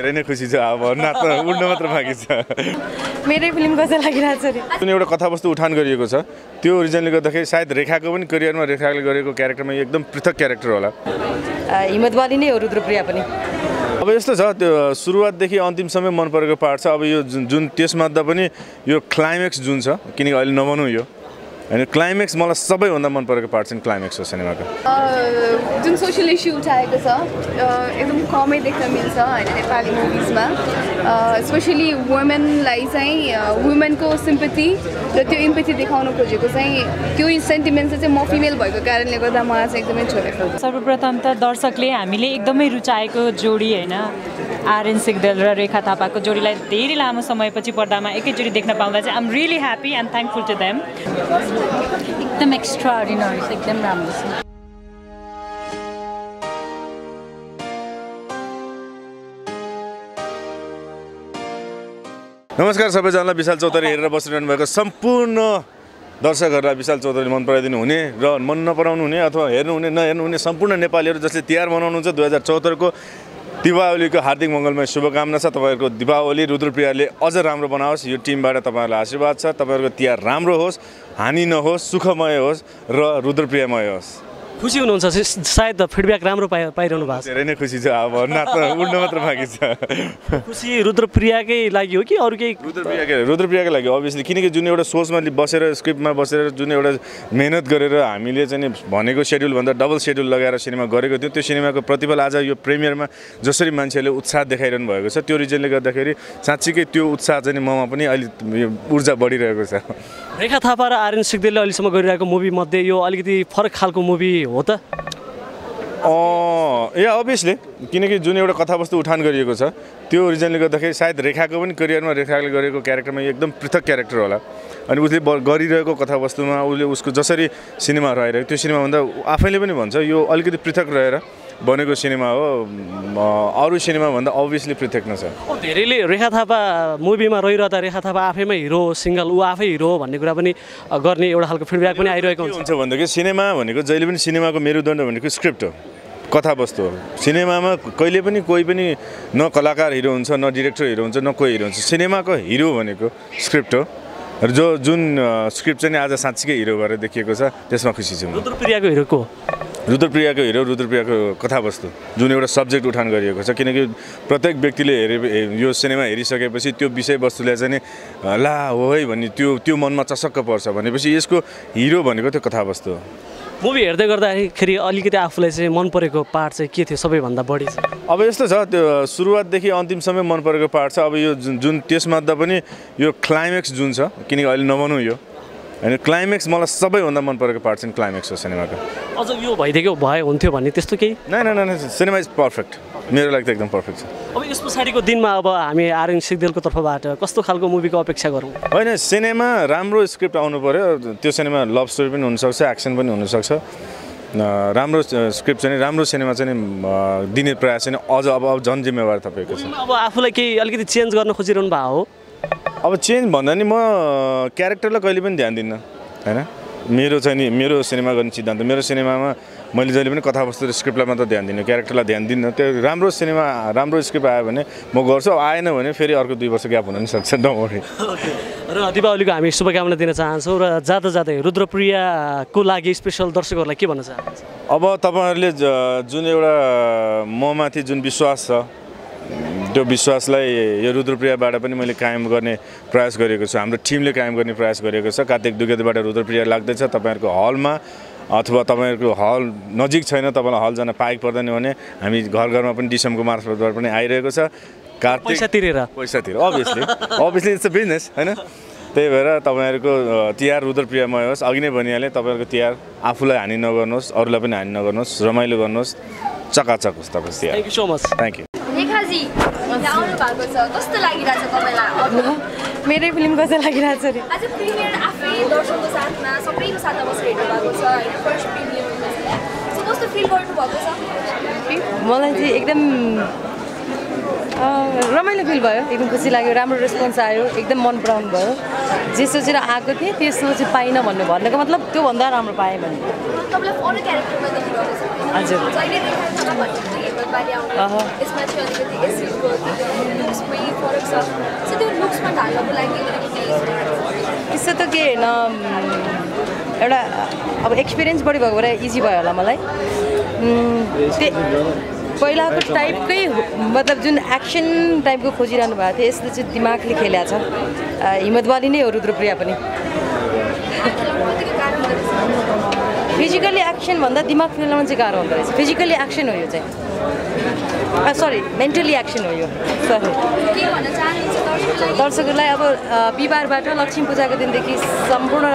धेरै नै खुसी छ अब नाच्न उड्न मात्र बाँकी छ। मेरै फिल्म कस्तो लागिरहेको छ जुन एउटा कथावस्तु उठान गरिएको छ। त्यो रिजनले गर्दाखेरि सायद रेखाको पनि करियरमा रेखाले गरेको क्यारेक्टरमा एकदम पृथक क्यारेक्टर होला। अ, हिम्मत बाली नै हो रुद्रप्रिया पनि। अब यस्तो छ त्यो सुरुवातदेखि अन्तिमसम्म मन परेको पार्ट छ। अब यो जुन जुन त्यसमध्ये पनि यो क्लाइमेक्स जुन छ किनकि अहिले नभनौँ यो। होइन क्लाइमेक्स मलाई सबैभन्दा मन परेको पार्ट चाहिँ क्लाइमेक्स हो सिनेमाको। जुन सोसियल इस्यु उठाएको छ एकदम कमै देख्न मिल्छ होइन नेपाली मुभिजमा स्पेसली वुमेनलाई चाहिँ वुमेनको सिम्पथी र त्यो इम्पथी देखाउन खोजेको चाहिँ त्यो सेन्टिमेन्ट चाहिँ म फिमेल भएको कारणले गर्दा मलाई चाहिँ एकदमै छोडेको सर्वप्रथम त दर्शकले हामीले एकदमै रुचाएको जोडी होइन। आर्यन सिग्देल र रेखा थापाको जोडीलाई धेरै लामो समयपछि पर्दामा एकैचोटि देख्न पाउँदा चाहिँ I'm really happy and thankful to them एकदम एक्स्ट्रा अर्डिनरी एकदम राम्रो छ। नमस्कार सबैजनालाई विशाल चौधरी हेरेर बसिरहनु भएको सम्पूर्ण दर्शकहरूलाई विशाल चौधरी मन पराइदिनु हुने र मन नपराउनु हुने अथवा हेर्नुहुने नहेर्नु हुने सम्पूर्ण नेपालीहरू जसले तिहार मनाउनुहुन्छ दुई हजार चौहत्तरको दिपावलीको हार्दिक मङ्गलमय शुभकामना छ। तपाईँहरूको दिपावली रुद्रप्रियाले अझ राम्रो बनाओस्। यो टिमबाट तपाईँहरूलाई आशीर्वाद छ। तपाईँहरूको तिहार राम्रो होस् हानि नहोस् सुखमय होस् र रुद्रप्रियामय होस्। खुसी हुनुहुन्छ सायद फिडब्याक राम्रो पाइ पाइरहनु भएको धेरै नै खुसी छ अब नाच्न उड्न मात्र बाँकी छ। छ खुसी रुद्रप्रियाकै लागि हो कि अरू केही? रुद्रप्रियाकै रुद्रप्रियाकै लागि अभियसली किनकि जुन एउटा सोचमा बसेर स्क्रिप्टमा बसेर जुन एउटा मेहनत गरेर हामीले चाहिँ भनेको सेड्युलभन्दा डबल सेड्युल लगाएर सिनेमा गरेको थियो त्यो सिनेमाको प्रतिफल आज यो प्रिमियरमा जसरी मान्छेहरूले उत्साह देखाइरहनु भएको छ त्यो रिजनले गर्दाखेरि साँच्चीकै त्यो उत्साह चाहिँ नि ममा पनि अहिले ऊर्जा बढिरहेको छ। रेखा थापा र आर्यन सिग्देलले अहिलेसम्म गरिरहेको मुभी मध्ये यो अलिकति फरक खालको मुभी हो त। या अभियसली किनकि जुन एउटा कथावस्तु उठान गरिएको छ त्यो रिजनले गर्दाखेरि सायद रेखाको पनि करियरमा रेखाले गरेको क्यारेक्टरमा एकदम पृथक क्यारेक्टर होला। अनि उसले गरिरहेको कथावस्तुमा उसले उसको जसरी सिनेमाहरू आइरहेको त्यो सिनेमाभन्दा आफैले पनि भन्छ यो अलिकति पृथक रहेर बनेको सिनेमा हो। अरू सिनेमाभन्दा अभियसली पृथक छ। धेरैले रेखा थापा मुभीमा रहिरहँदा रेखा थापा आफैमै हिरो हो सिङ्गल ऊ आफै हिरो हो भन्ने कुरा पनि गर्ने एउटा खालको फिडब्याक पनि आइरहेको के हुन्छ। हुन्छ भनेदेखि सिनेमा भनेको जहिले पनि सिनेमाको मेरुदण्ड भनेको स्क्रिप्ट हो कथावस्तु हो। सिनेमामा कहिले पनि कोही पनि न कलाकार हिरो हुन्छ न डिरेक्टर हिरो हुन्छ न कोही हिरो हुन्छ। सिनेमाको हिरो भनेको स्क्रिप्ट हो। र जो जुन स्क्रिप्ट चाहिँ आज साँच्चीकै हिरो भएर देखिएको छ त्यसमा खुसी छु म। रुद्रप्रियाको हिरोको रुद्रप्रियाको हिरो रुद्रप्रियाको कथावस्तु जुन एउटा सब्जेक्ट उठान गरिएको छ। किनकि प्रत्येक व्यक्तिले हेरे यो सिनेमा हेरिसकेपछि त्यो विषयवस्तुलाई चाहिँ ला हो है भन्ने त्यो त्यो मनमा चसक्क पर्छ। भनेपछि यसको हिरो भनेको त्यो कथावस्तु हो। मुभी हेर्दै गर्दाखेरि अलिकति आफूलाई चाहिँ मन परेको पार्ट चाहिँ के थियो? सबैभन्दा बढी अब यस्तो छ त्यो सुरुवातदेखि अन्तिमसम्म मन परेको पार्ट छ। अब यो जुन जुन त्यसमध्ये पनि यो क्लाइमेक्स जुन छ किनकि अहिले नभनौँ यो। होइन क्लाइमेक्स मलाई सबैभन्दा मन परेको पार्ट चाहिँ क्लाइमेक्स हो सिनेमाको। अझ यो भइदिएको भए हुन्थ्यो भन्ने त्यस्तो केही? नै नै नै सिनेमा इज पर्फेक्ट मेरो लागि त एकदम पर्फेक्ट छ। अब यस पछाडिको दिनमा अब हामी आर्यन सिग्देलको तर्फबाट कस्तो खालको मुभीको अपेक्षा गरौँ? होइन सिनेमा राम्रो स्क्रिप्ट आउनु पऱ्यो त्यो सिनेमा लभ स्टोरी पनि हुनसक्छ एक्सन पनि हुनसक्छ। राम्रो स्क्रिप्ट चाहिँ राम्रो सिनेमा चाहिँ दिने प्रयास चाहिँ अझ अब अब झन् जिम्मेवार तपाईँको छ। अब आफूलाई केही अलिकति चेन्ज गर्न खोजिरहनु भएको हो अब चेन्ज भन्दा नि म क्यारेक्टरलाई कहिले पनि ध्यान दिन्न होइन? मेरो चाहिँ नि मेरो सिनेमा गर्ने सिद्धान्त मेरो सिनेमामा मैले जहिले पनि कथावस्तु र स्क्रिप्टलाई मात्र ध्यान दिनु क्यारेक्टरलाई ध्यान दिन्न। त्यो राम्रो सिनेमा राम्रो स्क्रिप्ट आयो भने म गर्छु आएन भने फेरि अर्को दुई वर्ष ग्याप हुन पनि सक्छ डोन्ट र दिपावलीको हामी शुभकामना दिन चाहन्छौँ र जाँदा जाँदै रुद्रप्रियाको लागि स्पेसल दर्शकहरूलाई के भन्न चाहनुहुन्छ? अब तपाईँहरूले जुन एउटा ममाथि जुन विश्वास छ त्यो विश्वासलाई यो रुद्रप्रियाबाट पनि मैले कायम गर्ने प्रयास गरेको छु। हाम्रो टिमले कायम गर्ने प्रयास गरेको छ। कार्तिक दुगेतबाट रुद्रप्रिया लाग्दैछ। तपाईँहरूको हलमा अथवा तपाईँहरूको हल नजिक छैन तपाईँलाई हल जान पाएको पर्दैन भने हामी घर घरमा पनि डिसम्बरको मार्फतबाट पनि आइरहेको छ। कार्तिक पैसा तिरेर। पैसा तिर obviously obviously it's a business होइन? त्यही भएर तपाईँहरूको तिहार रुद्रप्रियमय होस्। अघि नै भनिहालेँ तपाईँहरूको तिहार आफूलाई हानि नगर्नुहोस् अरूलाई पनि हानि नगर्नुहोस् रमाइलो गर्नुहोस्। चकाचक होस् तपाईँको Tihar. Thank you so much thank you यहाँ आउनु भएको छ। कस्तो लागिरहेछ तपाईँलाई? मेरै फिल्म कस्तो लागिरहेको छ अरे? आज प्रिमियर आफै दर्शकको साथमा सबैको साथमा बसेर हेर्नु भएको छ। होइन फर्स्ट प्रिमियर सो कस्तो फिल गर्नुभएको छ? मलाई चाहिँ एकदम रमाइलो फिल भयो। एकदम खुसी लाग्यो राम्रो रेस्पोन्स आयो एकदम मन पराउनु भयो। जे सोचेर आएको थिएँ त्यो सोच पाइनँ भन्ने भन्नुको मतलब त्योभन्दा राम्रो पाएँ भने हजुर। त्यस्तो त के होइन एउटा अब एक्सपिरियन्स बढी भएको भएर इजी भयो होला मलाई। पहिलाको टाइपकै मतलब जुन एक्सन टाइपको खोजिरहनु भएको थियो यसले चाहिँ दिमागले खेल्या छ। अ, हिम्मत बाली नै हो रुद्रप्रिया पनि। फिजिकली एक्सन भन्दा दिमाग फिल्ममा चाहिँ गाह्रो हुँदो रहेछ। फिजिकली एक्सन हो यो चाहिँ। सरी मेन्टली एक्सन हो यो। सरी दर्शकहरूलाई अब बिहिबारबाट लक्ष्मी पूजाको दिनदेखि सम्पूर्ण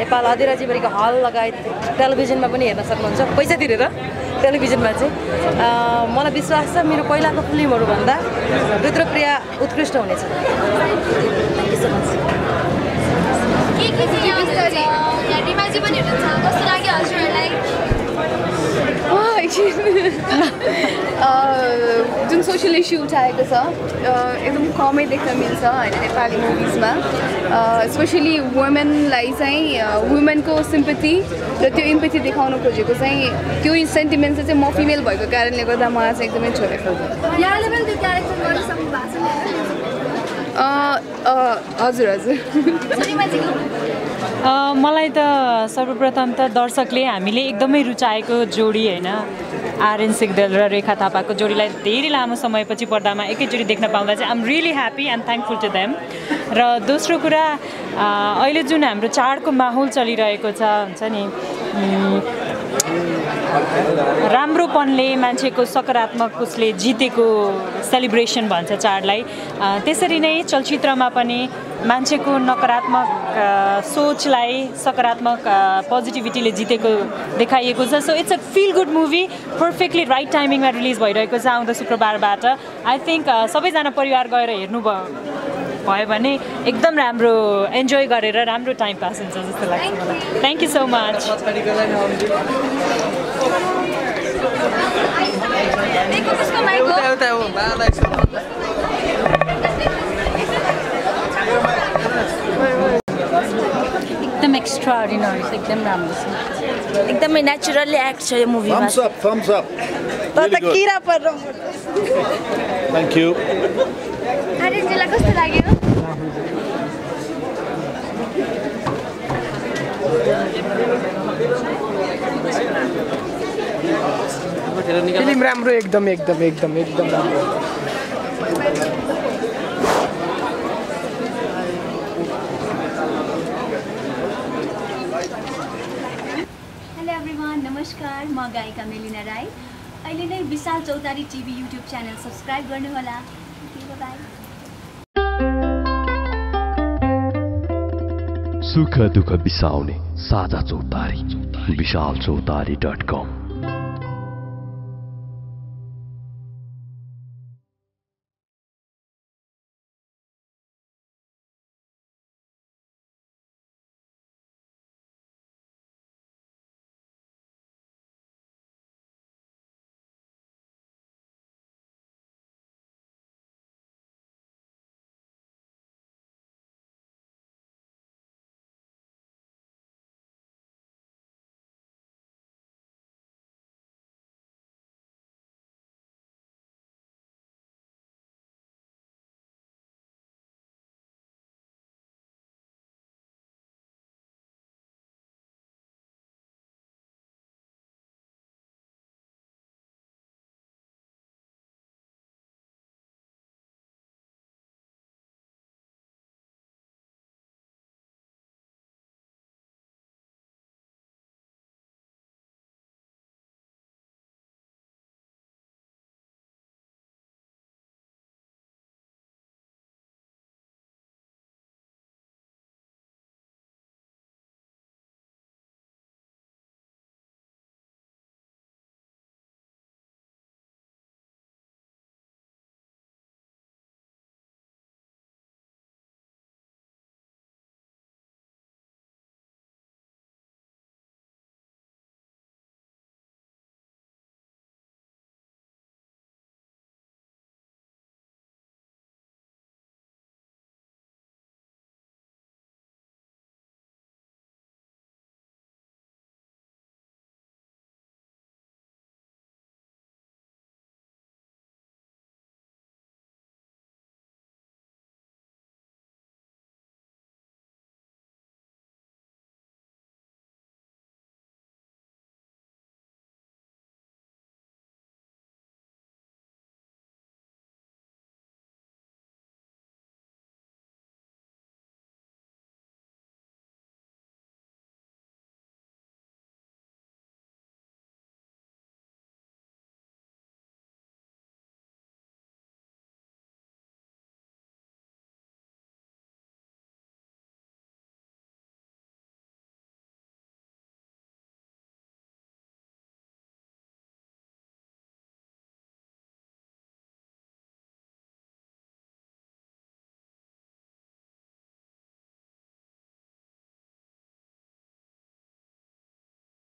नेपाल अधेरा जिबरीको हल लगायत टेलिभिजनमा पनि हेर्न सक्नुहुन्छ। पैसा तिरेर। टेलिभिजनमा चाहिँ। मलाई विश्वास छ मेरो पहिलाको फिल्महरूभन्दा रुद्रप्रिया उत्कृष्ट हुनेछ। के के जुन सोसियल इस्यु उठाएको छ एकदम कमै देख्न मिल्छ होइन नेपाली मुभिजमा स्पेसली वुमेनलाई चाहिँ वुमेनको सिम्पथी र त्यो इम्पेथी देखाउन खोजेको चाहिँ त्यो सेन्टिमेन्ट चाहिँ म फिमेल भएको कारणले गर्दा मलाई चाहिँ एकदमै छोडेको हजुर हजुर। मलाई त सर्वप्रथम त दर्शकले हामीले एकदमै रुचाएको जोडी होइन। आर्यन सिग्देल र रेखा थापाको जोडीलाई धेरै लामो समयपछि पर्दामा एकैचोटि देख्न पाउँदा चाहिँ I'm really happy and thankful to them र दोस्रो कुरा अहिले जुन हाम्रो चाडको माहौल चलिरहेको छ हुन्छ नि राम्रोपनले मान्छेको सकारात्मक उसले जितेको सेलिब्रेसन भन्छ चाडलाई। त्यसरी नै चलचित्रमा पनि मान्छेको नकारात्मक सोचलाई सकारात्मक पोजिटिभिटीले जितेको देखाइएको छ so it's a feel good movie perfectly right टाइमिङमा release भइरहेको छ आउँदो शुक्रबारबाट आई थिङ्क सबैजना परिवार गएर हेर्नु भयो भयो भने एकदम राम्रो इन्जोय गरेर राम्रो टाइम पास हुन्छ जस्तो लाग्छ मलाई थ्याङ्क यू सो मच एकदम एक्स्ट्रा अर्डिनरी छ एकदम राम्रो छ। एकदमै नेचुरल्ली एक्ट छ यो मुभीमा Thumbs up, thumbs up. तर त किरा पर Thank you. आर्यनजीलाई कस्तो लाग्यो? फिल्म राम्रो एकदम एकदम एकदम एकदम राम्रो हेलो एभ्रिवान नमस्कार म गायिका मेलिना राई। अहिले नै Vishal Chautari TV YouTube channel subscribe गर्नुहोला। सुख दुःख बिसाउने साझा चौतारी विशाल चौतारी डट कम।